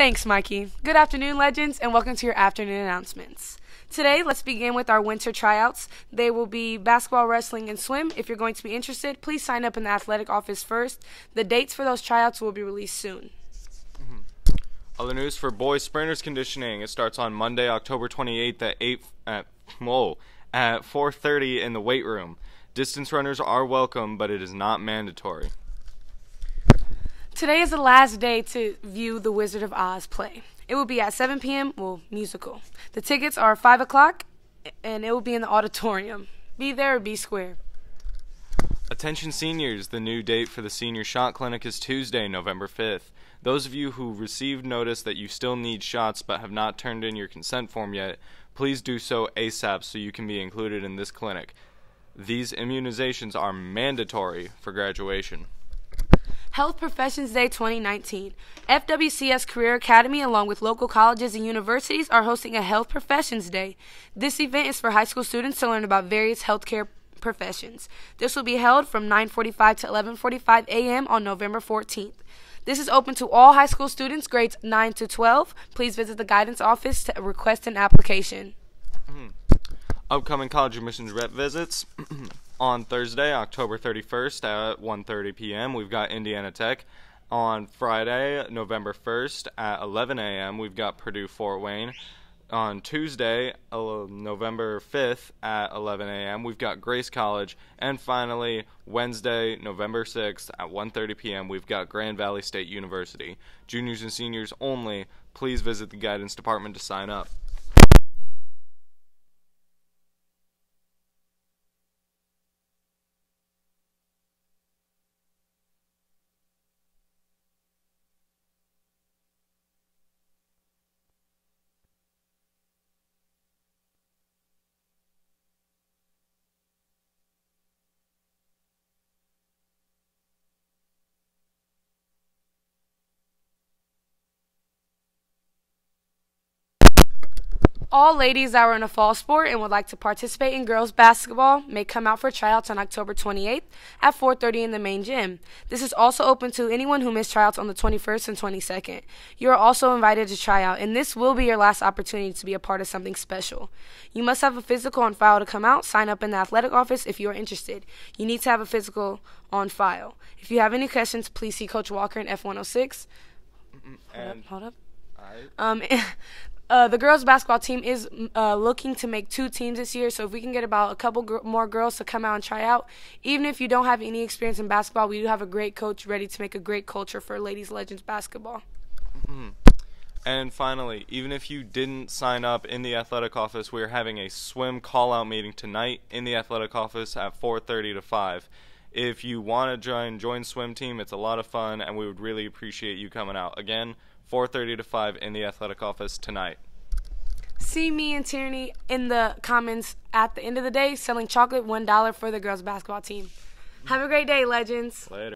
Thanks, Mikey. Good afternoon, legends, and welcome to your afternoon announcements. Today, let's begin with our winter tryouts. They will be basketball, wrestling, and swim. If you're going to be interested, please sign up in the athletic office first. The dates for those tryouts will be released soon. Mm-hmm. Other news for boys sprinters conditioning. It starts on Monday, October 28th at 8 at whoa, at 4:30 in the weight room. Distance runners are welcome, but it is not mandatory. Today is the last day to view The Wizard of Oz play. It will be at 7 p.m. Well, musical. The tickets are 5 o'clock, and it will be in the auditorium. Be there or be square. Attention seniors, the new date for the senior shot clinic is Tuesday, November 5th. Those of you who received notice that you still need shots but have not turned in your consent form yet, please do so ASAP so you can be included in this clinic. These immunizations are mandatory for graduation. Health Professions Day 2019. FWCS Career Academy, along with local colleges and universities, are hosting a Health Professions Day. This event is for high school students to learn about various healthcare professions. This will be held from 9:45 to 11:45 a.m. on November 14th. This is open to all high school students grades 9 to 12. Please visit the guidance office to request an application. Mm-hmm. Upcoming college admissions rep visits on Thursday, October 31st at 1:30 p.m. We've got Indiana Tech. On Friday, November 1st at 11 a.m. We've got Purdue Fort Wayne. On Tuesday, November 5th at 11 a.m. We've got Grace College, and finally Wednesday, November 6th at 1:30 p.m. We've got Grand Valley State University. Juniors and seniors only. Please visit the guidance department to sign up. All ladies that are in a fall sport and would like to participate in girls basketball may come out for tryouts on October 28th at 4:30 in the main gym. This is also open to anyone who missed tryouts on the 21st and 22nd. You are also invited to try out, and this will be your last opportunity to be a part of something special. You must have a physical on file to come out. Sign up in the athletic office if you are interested. You need to have a physical on file. If you have any questions, please see Coach Walker in F106. Hold And Hold up. Um, uh, the girls basketball team is uh, looking to make two teams this year. So if we can get about a couple gr- more girls to come out and try out, even if you don't have any experience in basketball, we do have a great coach ready to make a great culture for ladies legends basketball. And finally, even if you didn't sign up in the athletic office, we are having a swim call-out meeting tonight in the athletic office at 4:30 to 5. If you want to join join swim team, it's a lot of fun and we would really appreciate you coming out. Again, 4:30 to 5 in the athletic office tonight. See me and Tierney in the comments at the end of the day selling chocolate one dollar for the girls basketball team. Have a great day, legends. Later.